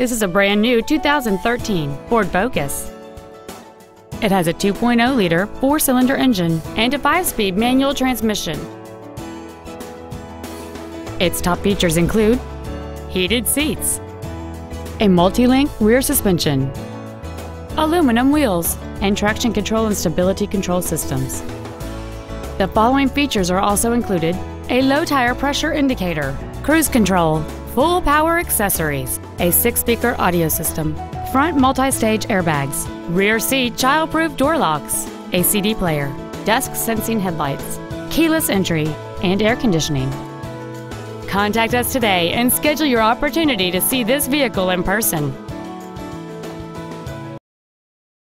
This is a brand new 2013 Ford Focus. It has a 2.0-liter four-cylinder engine and a five-speed manual transmission. Its top features include heated seats, a multi-link rear suspension, aluminum wheels, and traction control and stability control systems. The following features are also included a low tire pressure indicator, cruise control, full power accessories, a six speaker audio system, front multi stage airbags, rear seat child proof door locks, a CD player, dusk sensing headlights, keyless entry, and air conditioning. Contact us today and schedule your opportunity to see this vehicle in person.